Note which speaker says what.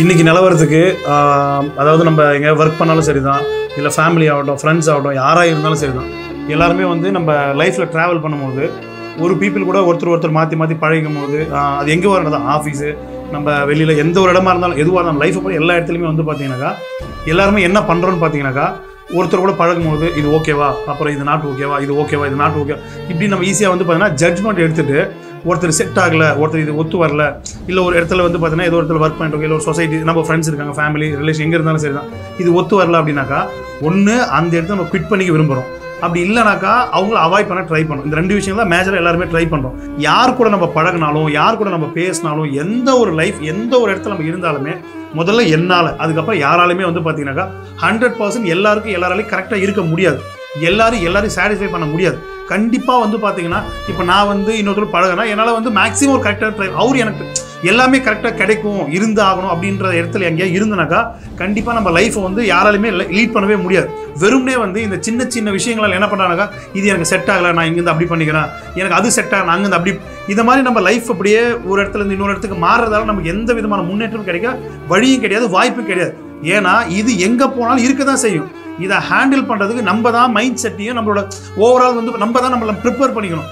Speaker 1: இன்னைக்கு நிலவரத்துக்கு அதாவது நம்ம எங்கே ஒர்க் பண்ணாலும் சரி தான் இல்லை ஃபேமிலி ஆகட்டும் ஃப்ரெண்ட்ஸ் ஆகட்டும் யாராக இருந்தாலும் சரி தான் எல்லாருமே வந்து நம்ம லைஃப்பில் ட்ராவல் பண்ணும்போது ஒரு பீப்புள் கூட ஒருத்தர் ஒருத்தர் மாற்றி மாற்றி பழகும் போது அது எங்கே வரணும் தான் ஆஃபீஸு நம்ம வெளியில் எந்த ஒரு இடமா இருந்தாலும் எதுவாக இருந்தாலும் லைஃப்பை கூட எல்லா இடத்துலையுமே வந்து பார்த்தீங்கன்னாக்கா எல்லாருமே என்ன பண்ணுறோன்னு பார்த்தீங்கன்னாக்கா ஒருத்தர் கூட பழகும்போது இது ஓகேவா அப்புறம் இது நாட்டு ஓகேவா இது ஓகேவா இது நாட்டு ஓகே இப்படி நம்ம ஈஸியாக வந்து பார்த்தீங்கன்னா ஜட்ஜ்மெண்ட் எடுத்துகிட்டு ஒருத்தர் செட் ஆகல ஒருத்தர் இது ஒத்து வரல இல்லை ஒரு இடத்துல வந்து பார்த்தீங்கன்னா ஏதோ ஒரு இடத்துல ஒர்க் பண்ணிட்டு இல்லை ஒரு சொசைட்டி நம்ம ஃப்ரெண்ட்ஸ் இருக்காங்க ஃபேமிலி ரிலேஷன் எங்கே இருந்தாலும் சரி தான் இது ஒத்து வரல அப்படின்னாக்கா ஒன்று அந்த இடத்த நம்ம குவிட் பண்ணிக்க விரும்புகிறோம் அப்படி இல்லைனாக்கா அவங்கள அவாய்ட் பண்ண ட்ரை பண்ணும். இந்த ரெண்டு விஷயம் தான் மேஜராக எல்லாருமே ட்ரை பண்ணுறோம் யார் கூட நம்ம பழகினாலும் யார் கூட நம்ம பேசினாலும் எந்த ஒரு லைஃப் எந்த ஒரு இடத்துல நம்ம இருந்தாலுமே முதல்ல என்னால் அதுக்கப்புறம் யாராலுமே வந்து பார்த்தீங்கன்னாக்கா ஹண்ட்ரட் பர்சன்ட் எல்லாருக்கும் எல்லாராலையும் கரெக்டாக இருக்க முடியாது. எல்லாரும் எல்லாரையும் சாட்டிஸ்ஃபை பண்ண முடியாது. கண்டிப்பாக வந்து பார்த்தீங்கன்னா இப்போ நான் வந்து இன்னொருத்தர் பழகினா என்னால் வந்து மேக்ஸிமம் ஒரு கரெக்டாக ட்ரை அவர் எனக்கு எல்லாமே கரெக்டாக கிடைக்கும் இருந்து ஆகணும் அப்படின்ற இடத்துல எங்கேயா இருந்தனாக்கா கண்டிப்பாக நம்ம லைஃப்பை வந்து யாராலுமே லீட் பண்ணவே முடியாது. வெறும்னே வந்து இந்த சின்ன சின்ன விஷயங்களால் என்ன பண்ணுறாங்கக்கா இது எனக்கு செட் ஆகலை நான் இங்கேருந்து அப்படி பண்ணிக்கிறேன் எனக்கு அது செட் ஆகல அங்கேருந்து அப்படி இந்த மாதிரி நம்ம லைஃப் அப்படியே ஒரு இடத்துல இருந்து இன்னொரு இடத்துக்கு மாறுறதால நமக்கு எந்த விதமான முன்னேற்றமும் கிடைக்க வழியும் கிடையாது வாய்ப்பும் கிடையாது. ஏன்னா இது எங்கே போனாலும் இருக்க தான் செய்யும். இதை ஹேண்டில் பண்ணுறதுக்கு நம்ம தான் மைண்ட் செட்டையும் நம்மளோட ஓவரால் வந்து நம்ம தான் நம்மளை ப்ரிப்பேர் பண்ணிக்கணும்.